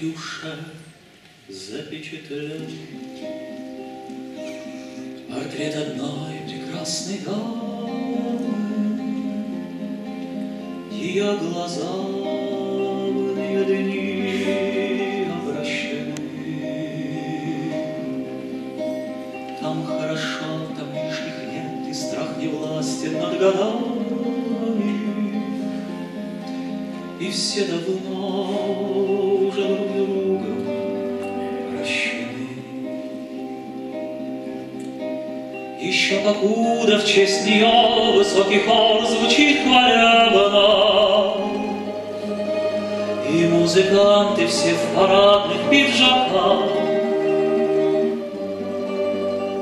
душе запечатлен Портрет одной прекрасной дамы, Ее глаза в иные дни обращены. Там хорошо, там лишних нет, И страх не властен над годами, И все давно Еще покуда в честь нее высокий хор звучит хвалябно, И музыканты все в парадных пиджаках.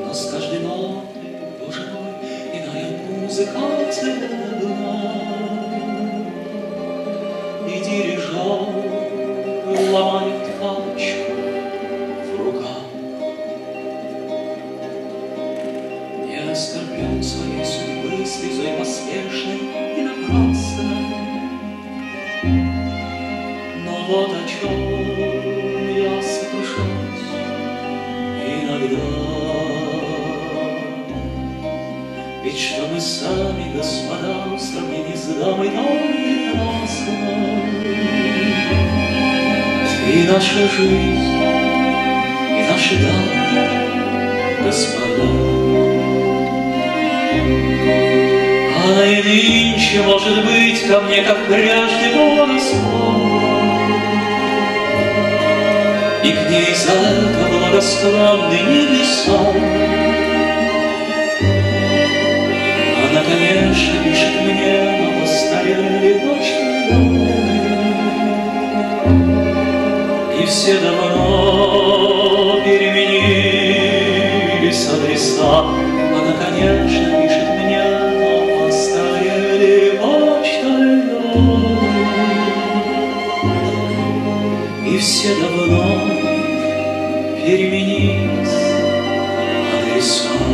Но с каждой нотой, боже мой, иная музыка целебна. Не оскорблен своей судьбы слезой поспешной и напрасной. Но вот о чем я сокрушаюсь иногда. Ведь что мы сами, господа, в сравнении с дамой той прекрасной. И наша жизнь, и наши дамы, господа. Она и нынче, может быть, ко мне, как прежде, близко. И к ней за это благосклонны небеса. Она, конечно, пишет мне, но постарели ночи И все давно переменились адреса. Она, конечно, все давно переменить адресом.